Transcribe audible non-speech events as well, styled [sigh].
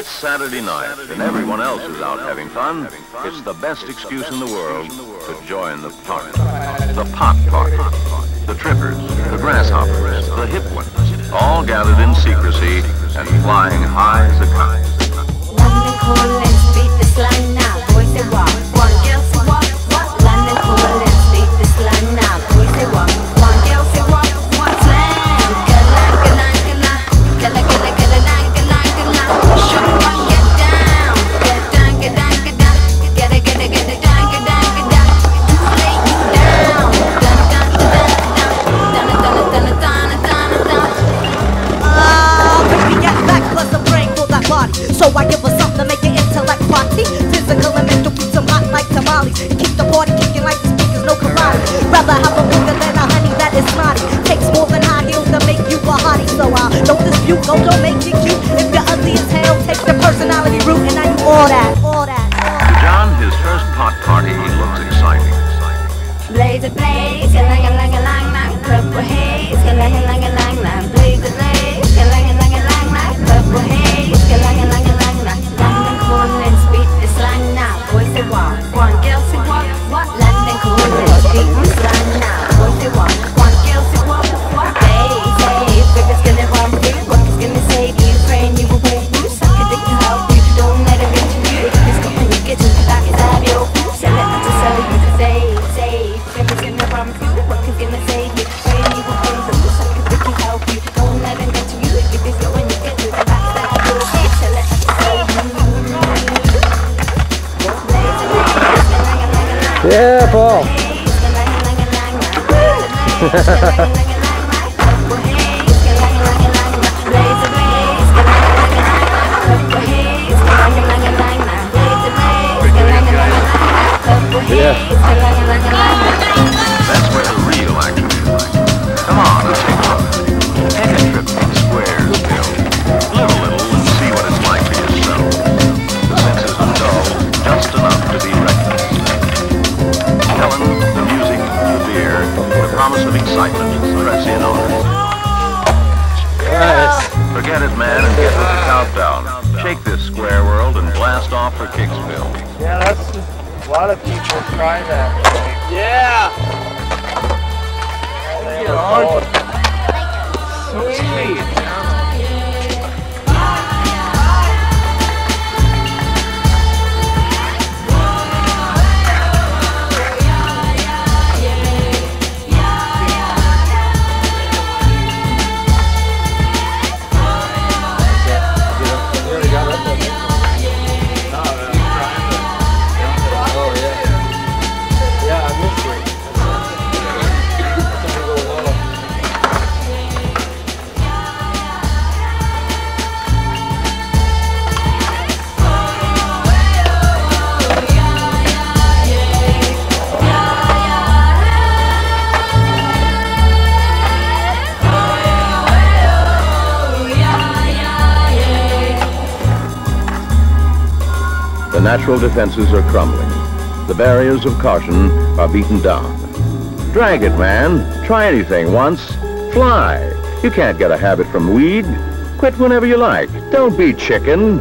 It's Saturday night, and everyone else is out having fun. It's the best excuse in the world to join the party. The pot party. The trippers, the grasshoppers, the hip ones, all gathered in secrecy and flying high as a kite. So I give her something to make your intellect party. Physical and mental, beat some hot like tamales. Keep the party kicking like the speakers, no karate. Rather have a booger than a honey that is snotty. Takes more than high heels to make you a hottie. So I don't dispute, don't make you cute. If you're ugly as hell, take the personality route, and I do all that, 管管 purple. [laughs] yeah. Promise of excitement press in on us. Nice. Forget it, man, and get with the countdown. Shake this square world and blast off for Kicksville. Yeah, that's a lot of people try that. Yeah. Sweet. The natural defenses are crumbling. The barriers of caution are beaten down. Drag it, man. Try anything once. Fly. You can't get a habit from weed. Quit whenever you like. Don't be chicken.